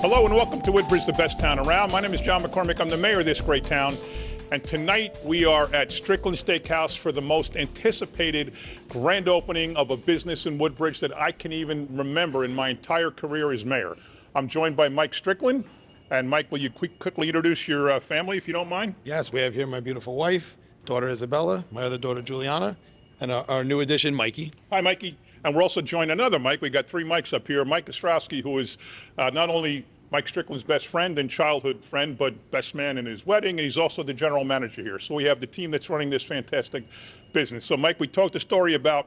Hello and welcome to Woodbridge, the best town around. My name is John McCormac. I'm the mayor of this great town. And tonight we are at Strickland Steakhouse for the most anticipated grand opening of a business in Woodbridge that I can even remember in my entire career as mayor. I'm joined by Mike Strickland. And Mike, will you quick, quickly introduce your uh, family if you don't mind? Yes, we have here my beautiful wife, daughter Isabella, my other daughter Juliana, and our, our new addition, Mikey. Hi, Mikey. And we're also joined another Mike. We've got three mics up here. Mike Ostrowski, who is uh, not only Mike Strickland's best friend and childhood friend, but best man in his wedding, and he's also the general manager here. So we have the team that's running this fantastic business. So, Mike, we talked a story about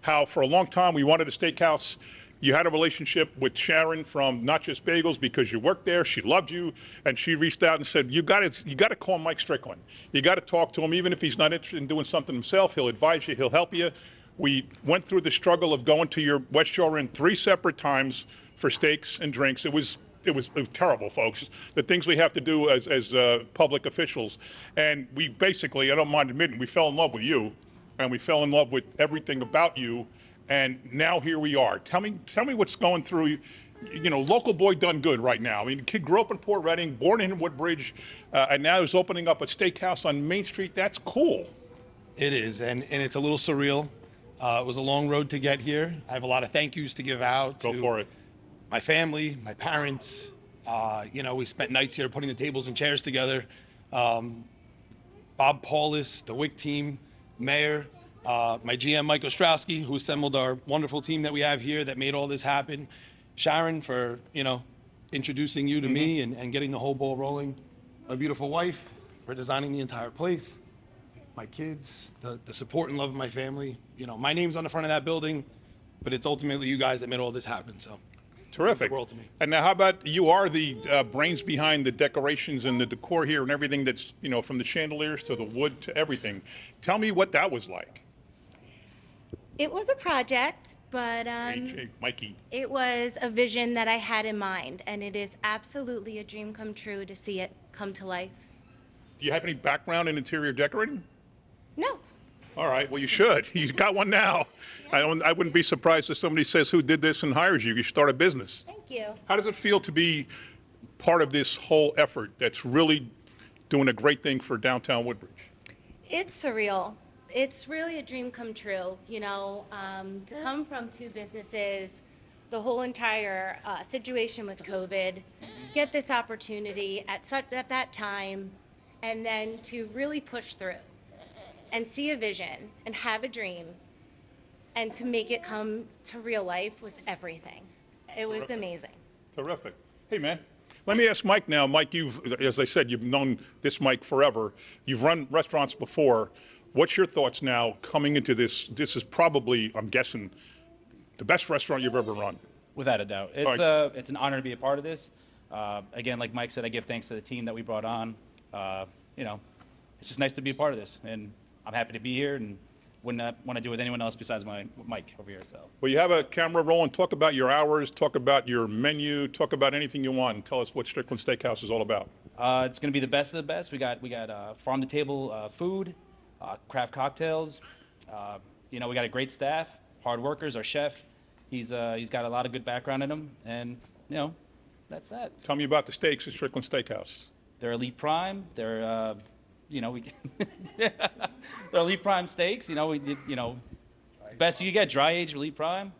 how for a long time we wanted a steakhouse. You had a relationship with Sharon from Not Just Bagels because you worked there. She loved you, and she reached out and said, "You got to, you got to call Mike Strickland. You got to talk to him, even if he's not interested in doing something himself. He'll advise you. He'll help you." We went through the struggle of going to your West Shore Inn three separate times for steaks and drinks. It was it was, it was, terrible, folks. The things we have to do as, as uh, public officials. And we basically, I don't mind admitting, we fell in love with you and we fell in love with everything about you. And now here we are. Tell me, tell me what's going through. You you know, local boy done good right now. I mean, kid grew up in Port Reading, born in Woodbridge, uh, and now he's opening up a steakhouse on Main Street. That's cool. It is, and, and it's a little surreal. Uh, it was a long road to get here. I have a lot of thank yous to give out. Go for it my family, my parents. Uh, you know, we spent nights here putting the tables and chairs together. Um, Bob Paulus, the WIC team, Mayor, uh, my GM Mike Ostrowski, who assembled our wonderful team that we have here that made all this happen. Sharon for you know introducing you to mm-hmm. me and, and getting the whole ball rolling. My beautiful wife for designing the entire place. My kids, the, the support and love of my family. You know, my name's on the front of that building, but it's ultimately you guys that made all this happen. So Terrific. And now, how about you are the uh, brains behind the decorations and the decor here and everything that's, you know, from the chandeliers to the wood to everything. Tell me what that was like. It was a project, but um, hey, hey, Mikey. it was a vision that I had in mind, and it is absolutely a dream come true to see it come to life. Do you have any background in interior decorating? No. All right. Well, you should. You've got one now. I, don't, I wouldn't be surprised if somebody says who did this and hires you. You start a business. Thank you. How does it feel to be part of this whole effort that's really doing a great thing for downtown Woodbridge? It's surreal. It's really a dream come true. You know, um, to come from two businesses, the whole entire uh, situation with COVID, get this opportunity at such at that time, and then to really push through and see a vision and have a dream and to make it come to real life was everything. It was Terrific. amazing. Terrific. Hey, man. Let me ask Mike now. Mike, you've, as I said, you've known this Mike forever. You've run restaurants before. What's your thoughts now coming into this? This is probably, I'm guessing, the best restaurant you've ever run. Without a doubt. It's, right. uh, it's an honor to be a part of this. Uh, again, like Mike said, I give thanks to the team that we brought on. Uh, you know, it's just nice to be a part of this. And I'm happy to be here and wouldn't want to do it with anyone else besides my Mike over here. So. Well, you have a camera rolling. Talk about your hours. Talk about your menu. Talk about anything you want. And tell us what Strickland Steakhouse is all about. Uh, it's going to be the best of the best. We got we got uh, farm to table uh, food, uh, craft cocktails. Uh, you know, we got a great staff, hard workers. Our chef, he's uh, he's got a lot of good background in him, and you know, that's that. Tell me about the steaks at Strickland Steakhouse. They're elite prime. They're you know, we the elite prime steaks. You know, we did. You know, best you get dry aged elite prime.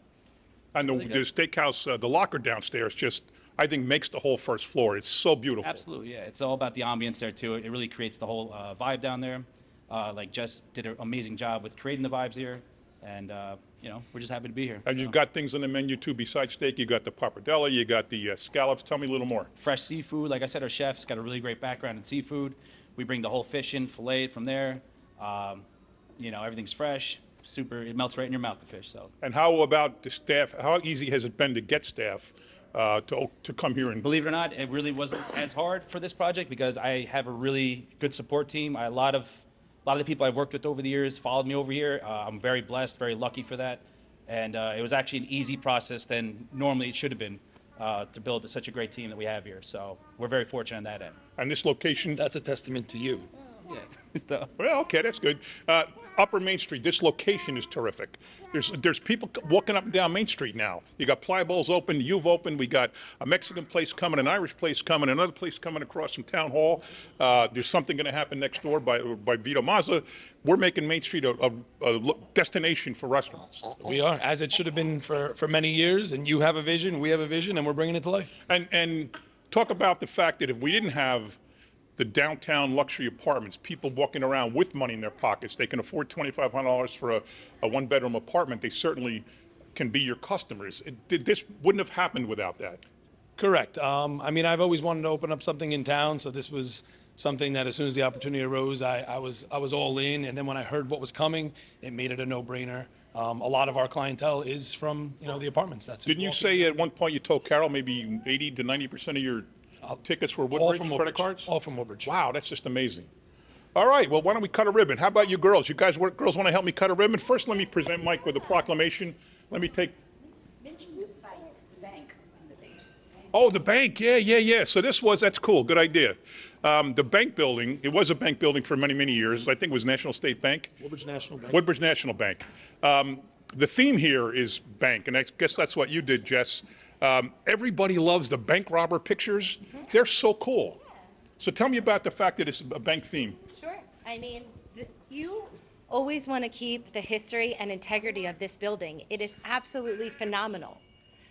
And the, really the steakhouse, uh, the locker downstairs, just I think makes the whole first floor. It's so beautiful. Absolutely, yeah. It's all about the ambience there too. It really creates the whole uh, vibe down there. Uh, like Jess did an amazing job with creating the vibes here, and uh, you know we're just happy to be here. And so. you've got things on the menu too besides steak. You got the pappardelle, you got the uh, scallops. Tell me a little more. Fresh seafood. Like I said, our chef's got a really great background in seafood. We bring the whole fish in, filleted from there. Um, you know, everything's fresh, super. It melts right in your mouth, the fish. So. And how about the staff? How easy has it been to get staff? Uh, to, to come here and believe it or not, it really wasn't as hard for this project because I have a really good support team. I, a lot of a lot of the people I've worked with over the years followed me over here. Uh, I'm very blessed, very lucky for that, and uh, it was actually an easy process than normally it should have been uh, to build such a great team that we have here. So we're very fortunate on that end. And this location, that's a testament to you. Yeah. so. Well, okay, that's good. Uh, Upper Main Street, this location is terrific. There's there's people walking up and down Main Street now. You got Playa Bowls open, you've opened. We got a Mexican place coming, an Irish place coming, another place coming across from Town Hall. Uh, there's something going to happen next door by by Vito Mazza. We're making Main Street a, a, a destination for restaurants. We are, as it should have been for, for many years. And you have a vision, we have a vision, and we're bringing it to life. And and talk about the fact that if we didn't have the downtown luxury apartments, people walking around with money in their pockets, they can afford twenty five hundred dollars for a, a one bedroom apartment. They certainly can be your customers. It, this wouldn't have happened without that. Correct. Um, I mean, I've always wanted to open up something in town, so this was something that as soon as the opportunity arose, I, I was I was all in. And then when I heard what was coming, it made it a no-brainer. Um, a lot of our clientele is from you know the apartments. That's Didn't you say at one point you told Carol maybe eighty to ninety percent of your tickets were all Woodbridge from credit Woodbridge? cards? All from Woodbridge. Wow, that's just amazing. All right, well, why don't we cut a ribbon? How about you girls? You guys, wa- girls want to help me cut a ribbon? First, let me present Mike with a proclamation. Let me take. Oh, the bank. Yeah, yeah, yeah. So this was, that's cool. Good idea. Um, the bank building, it was a bank building for many, many years. I think it was National State Bank. Woodbridge National Bank. Woodbridge National Bank. Um, the theme here is bank, and I guess that's what you did, Jess. Um, everybody loves the bank robber pictures. They're so cool. So tell me about the fact that it's a bank theme. Sure. I mean, th- you always want to keep the history and integrity of this building. It is absolutely phenomenal.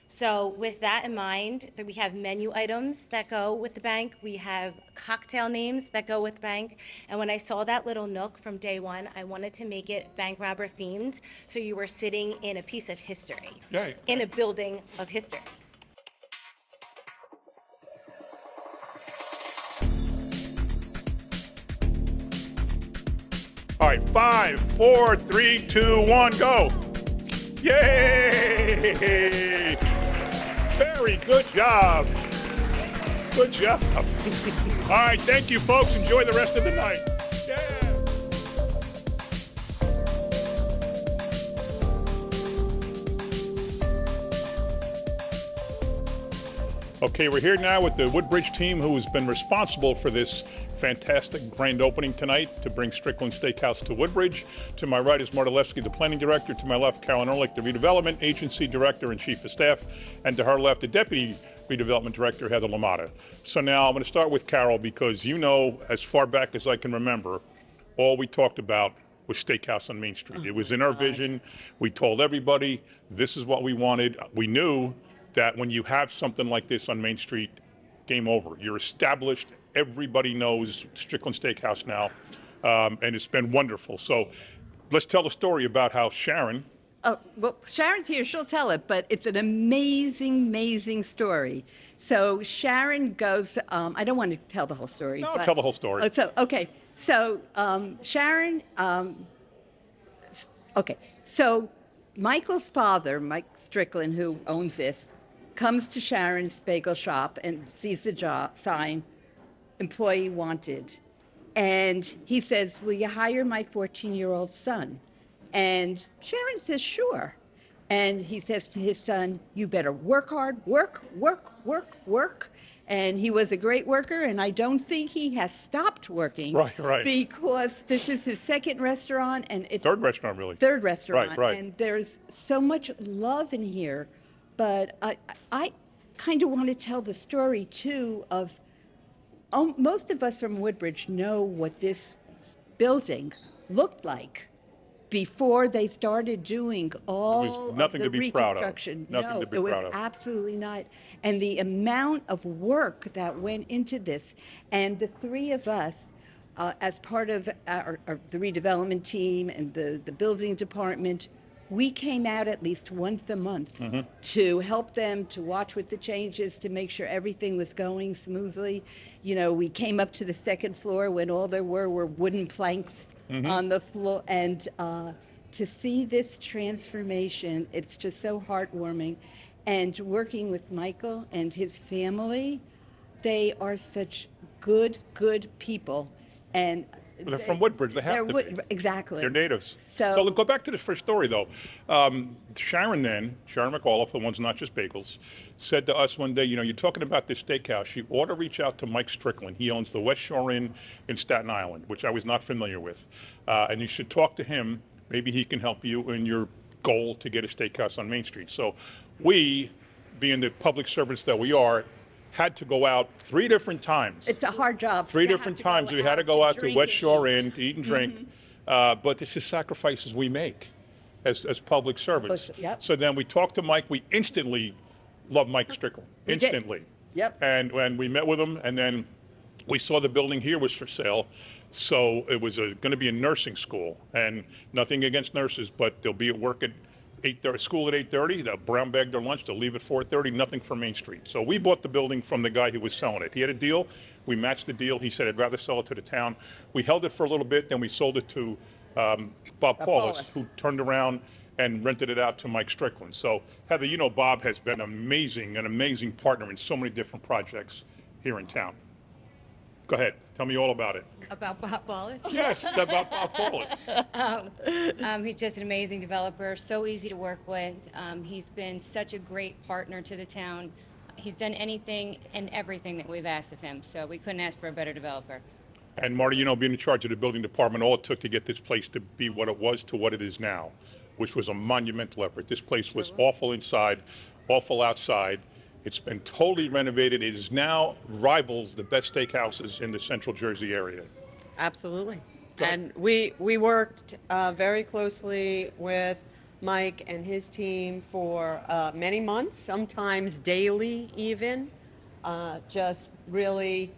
So, with that in mind, that we have menu items that go with the bank, we have cocktail names that go with bank. And when I saw that little nook from day one, I wanted to make it bank robber themed, so you were sitting in a piece of history, Right. in a building of history. All right, five, four, three, two, one, go. Yay! Very good job. Good job. All right, thank you, folks. Enjoy the rest of the night. Okay, we're here now with the Woodbridge team who has been responsible for this fantastic grand opening tonight to bring Strickland Steakhouse to Woodbridge. To my right is Marta Lefsky, the planning director. To my left, Carolyn Ehrlich, the redevelopment agency director and chief of staff. And to her left, the deputy redevelopment director, Heather Lamata. So now I'm going to start with Carol because you know, as far back as I can remember, all we talked about was Steakhouse on Main Street. It was in our mm-hmm. vision. We told everybody this is what we wanted. We knew that when you have something like this on Main Street, game over. You're established. Everybody knows Strickland Steakhouse now, um, and it's been wonderful. So let's tell a story about how Sharon. Oh, well, Sharon's here. She'll tell it, but it's an amazing, amazing story. So Sharon goes. Um, I don't want to tell the whole story. No, but- tell the whole story. Oh, so okay. So um, Sharon. Um, okay. So Michael's father, Mike Strickland, who owns this, comes to Sharon's bagel shop and sees the job sign, employee wanted. And he says, Will you hire my 14 year old son? And Sharon says, Sure. And he says to his son, You better work hard, work, work, work, work. And he was a great worker, and I don't think he has stopped working. Right, right. Because this is his second restaurant, and it's Third restaurant, really. third restaurant. Right, right. And there's so much love in here. But I, I kind of want to tell the story too of um, most of us from Woodbridge know what this building looked like before they started doing all nothing of to the be proud of. Nothing no, to be it was proud of. absolutely not. And the amount of work that went into this, and the three of us, uh, as part of our, our, the redevelopment team and the, the building department, we came out at least once a month Mm-hmm. to help them to watch with the changes to make sure everything was going smoothly. You know, we came up to the second floor when all there were were wooden planks Mm-hmm. on the floor, and uh, to see this transformation, it's just so heartwarming. And working with Michael and his family, they are such good, good people. And They're from Woodbridge. They have to Wood- be. Exactly. They're natives. So- So, go back to the first story, though. Um, Sharon then, Sharon McAuliffe, the one's not just bagels, said to us one day, you know, you're talking about this steakhouse. You ought to reach out to Mike Strickland. He owns the West Shore Inn in Staten Island, which I was not familiar with. Uh, and you should talk to him. Maybe he can help you in your goal to get a steakhouse on Main Street. So we, being the public servants that we are, had to go out three different times It's a hard job. three different times we had to go out to West Shore. Mm-hmm. Inn to eat and drink. Uh, but this is sacrifices we make as, as public servants. Yep. So then we talked to Mike. We instantly loved Mike Strickland. Instantly. Yep. And when we met with him, and then we saw the building here was for sale. So it was going to be a nursing school, and nothing against nurses, but they'll be at work at eight thirty. School at eight thirty. They'll brown bag their lunch. They'll leave at four thirty. Nothing for Main Street. So we bought the building from the guy who was selling it. He had a deal. We matched the deal. He said, "I'd rather sell it to the town." We held it for a little bit, then we sold it to um, Bob Paulus, Paulus. who turned around and rented it out to Mike Strickland. So Heather, you know Bob has been amazing, an amazing partner in so many different projects here in town. Go ahead, tell me all about it. About Bob Wallace. Yes, about Bob Paulus. Um, he's just an amazing developer, so easy to work with. Um, he's been such a great partner to the town. He's done anything and everything that we've asked of him, so we couldn't ask for a better developer. And Marty, you know, being in charge of the building department, all it took to get this place to be what it was to what it is now, which was a monumental effort. This place was awful inside, awful outside. It's been totally renovated. It is now rivals the best steakhouses in the central Jersey area. Absolutely. And we, we worked uh, very closely with Mike and his team for uh, many months, sometimes daily even, uh, just really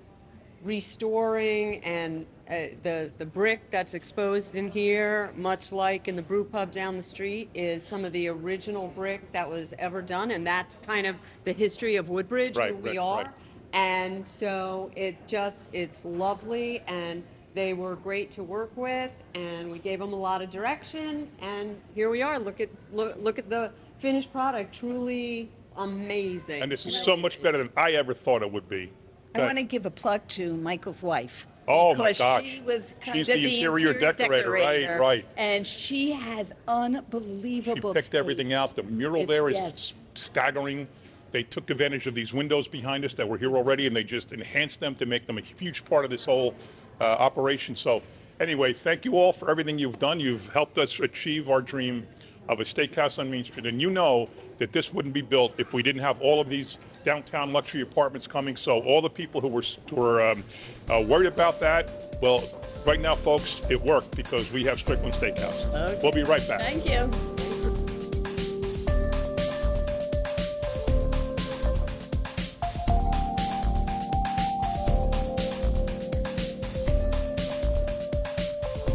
restoring and uh, the, the brick that's exposed in here, much like in the brew pub down the street, is some of the original brick that was ever done. And that's kind of the history of Woodbridge, Right, who we right, are. right. And so it just, it's lovely and they were great to work with and we gave them a lot of direction and here we are. Look at, look, look at the finished product, truly amazing. And this is so much better than I ever thought it would be. I want to give a plug to Michael's wife. Oh, my because gosh. She was kind She's of the interior decorator, right, right. And she has unbelievable. She picked everything out. The mural It's- there is yes. staggering. They took advantage of these windows behind us that were here already, and they just enhanced them to make them a huge part of this whole uh, operation. So, anyway, thank you all for everything you've done. You've helped us achieve our dream of a steakhouse on Main Street, and you know that this wouldn't be built if we didn't have all of these downtown luxury apartments coming. So, all the people who were who were um, uh, worried about that, well, right now, folks, it worked because we have Strickland Steakhouse. We'll be right back. Thank you.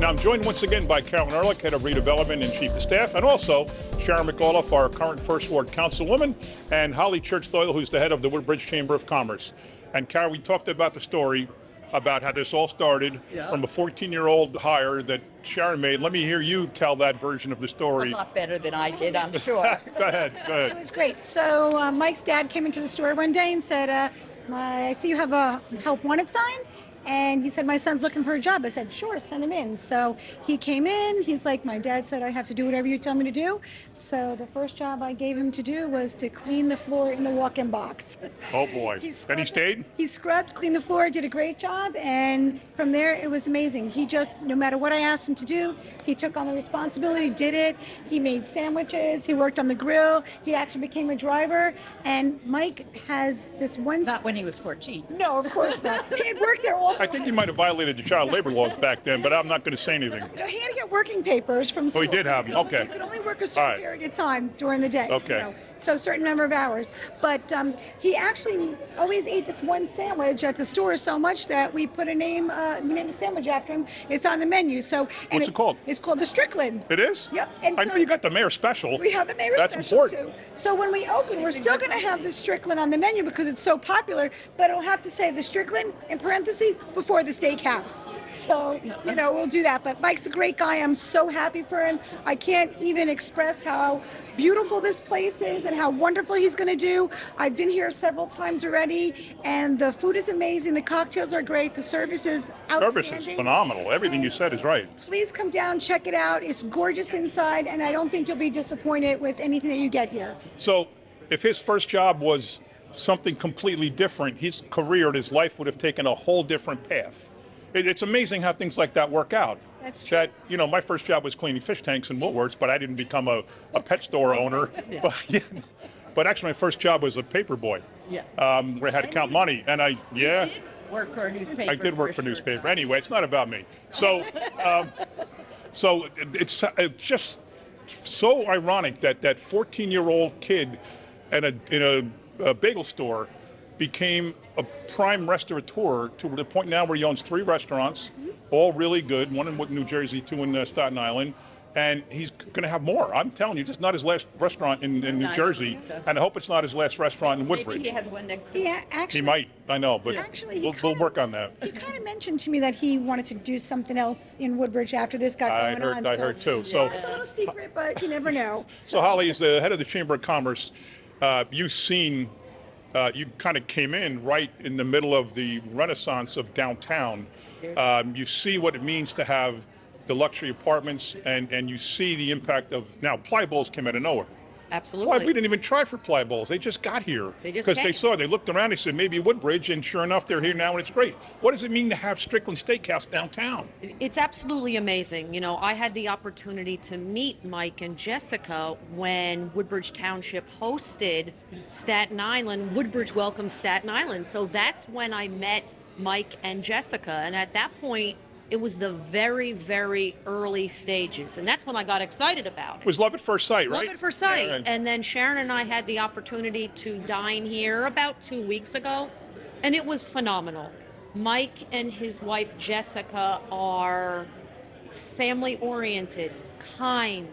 Now, I'm joined once again by Carolyn Ehrlich, Head of Redevelopment and Chief of Staff, and also Sharon McAuliffe, our current First Ward Councilwoman, and Holly Church Doyle, who's the head of the Woodbridge Chamber of Commerce. And Carol, we talked about the story about how this all started from a 14-year-old hire that Sharon made. Let me hear you tell that version of the story. A lot better than I did, I'm sure. go ahead, go It was great. So uh, Mike's dad came into the store one day and said, uh, my, "I see you have a help wanted sign." And he said, "My son's looking for a job." I said, "Sure, send him in." So he came in. He's like, "My dad said I have to do whatever you tell me to do." So the first job I gave him to do was to clean the floor in the walk-in box. Oh, boy. He And he stayed? He scrubbed, cleaned the floor, did a great job, and from there it was amazing. He just, no matter what I asked him to do, he took on the responsibility, did it. He made sandwiches, he worked on the grill, he actually became a driver. And Mike has this one. Not when he was 14. No, of course not. He had worked there all. I think you might have violated the child labor laws back then, but I'm not going to say anything. No, he had to get working papers from school. Oh, he did have them. Could only- Okay. You could only work a certain right. period of time during the day. Okay. Know, so a certain number of hours. But um, he actually always ate this one sandwich at the store so much that we put a name, uh, we named a sandwich after him. It's on the menu. So and What's it called? It's called the Strickland. It is? Yep. And I know you got the mayor special. We have the mayor special. That's special important. too. So when we open, we're still going to have the Strickland on the menu because it's so popular, but it'll have to say the Strickland in parentheses before the steakhouse. So you know we'll do that. But Mike's a great guy. I'm so happy for him. I can't even express how beautiful this place is and how wonderful he's going to do. I've been here several times already, and the food is amazing. The cocktails are great. The service is outstanding. Service is phenomenal. Everything you said is right. Please come down, check it out. It's gorgeous inside, and I don't think you'll be disappointed with anything that you get here. So, if his first job was something completely different, his career and his life would have taken a whole different path. It's amazing how things like that work out. That's true. That you know, my first job was cleaning fish tanks in Woolworths, but I didn't become a, a pet store owner. But, yeah, but actually, my first job was a paper boy. Yeah. Um, where I had to count money, and I yeah. Work for a newspaper. I did work for sure. newspaper. Anyway, it's not about me. So, um, so it's it's just so ironic that that 14-year-old kid in a in a, a bagel store became a prime restaurateur to the point now where he owns three restaurants, all really good. One in New Jersey, two in uh, Staten Island. And he's going to have more. I'm telling you, just not his last restaurant in, in New Nice. Jersey, and I hope it's not his last restaurant in Woodbridge. Maybe he has one next He week. a- actually, He might, I know, but Actually, he we'll, we'll kinda- work on that. He kind of mentioned to me that he wanted to do something else in Woodbridge after this got I going heard, on. I so- heard too. So, It's a little secret, but you never know. so Holly is the head of the Chamber of Commerce. Uh, you've seen, uh, you kind of came in right in the middle of the renaissance of downtown. Um, you see what it means to have the luxury apartments, and, and you see the impact of now Playa Bowls came out of nowhere. Why, Absolutely. we didn't even try for Playa Bowls. They just got here. They just Because they saw, they looked around, they said, maybe Woodbridge, and sure enough, they're here now, and it's great. What does it mean to have Strickland Steakhouse downtown? It's absolutely amazing. You know, I had the opportunity to meet Mike and Jessica when Woodbridge Township hosted Staten Island. Woodbridge welcomed Staten Island. So that's when I met Mike and Jessica. And at that point, it was the very, very early stages. And that's when I got excited about It it. was love at first sight, right? Love at first sight. Yeah, right. And then Sharon and I had the opportunity to dine here about two weeks ago, and it was phenomenal. Mike and his wife Jessica are family oriented, kind,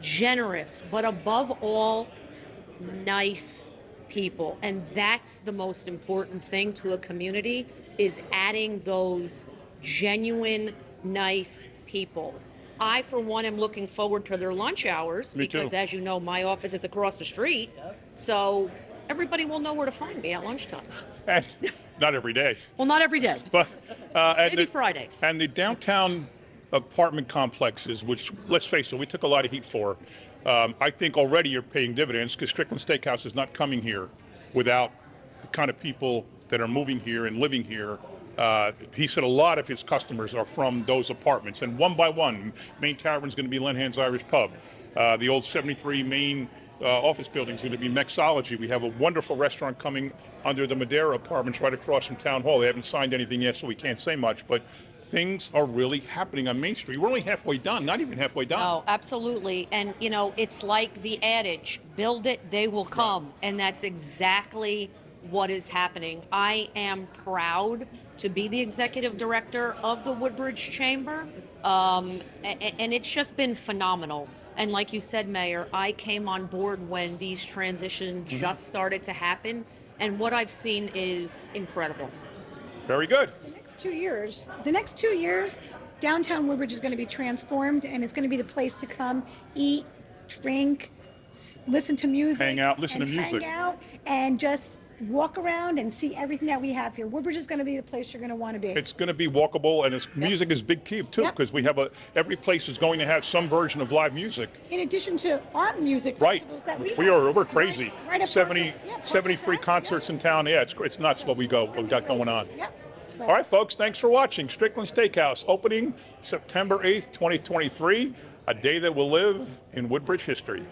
generous, but above all, nice people. And that's the most important thing to a community is adding those genuine, nice people. I, for one, am looking forward to their lunch hours Me too. because, as you know, my office is across the street. So everybody will know where to find me at lunchtime. And not every day. Well, not every day. But uh, and Maybe the, Fridays. And the downtown apartment complexes, which let's face it, we took a lot of heat for. Um, I think already you're paying dividends because Strickland Steakhouse is not coming here without the kind of people that are moving here and living here. Uh, he said a lot of his customers are from those apartments, and one by one, Main Tavern is going to be Lenhan's Irish Pub. Uh, the old 73 Main uh, office building is going to be Mexology. We have a wonderful restaurant coming under the Madera Apartments right across from Town Hall. They haven't signed anything yet, so we can't say much, but things are really happening on Main Street. We're only halfway done, not even halfway done. Oh, absolutely. And, you know, it's like the adage build it, they will come. And that's exactly what is happening. I am proud to be the executive director of the Woodbridge Chamber. Um, a- a- and it's just been phenomenal. And like you said, Mayor, I came on board when these transitions just started to happen. And what I've seen is incredible. Very good. the next two years, the next two years, downtown Woodbridge is going to be transformed, and it's going to be the place to come eat, drink, s- listen to music, Hang out, listen and to music. hang out, and just walk around and see everything that we have here. Woodbridge is going to be the place you're going to want to be. It's going to be walkable, and it's, music is big key too, Yep. because we have a every place is going to have some version of live music. in addition to art music Right. festivals that we Which we have. are, we're crazy. Right, right up 70, front. Yeah, 70 free concerts in town. Yeah, it's, it's nuts what we go, what we got going on. Yep. So- All right, folks, thanks for watching. Strickland Steakhouse opening September 8th, 2023, a day that will live in Woodbridge history.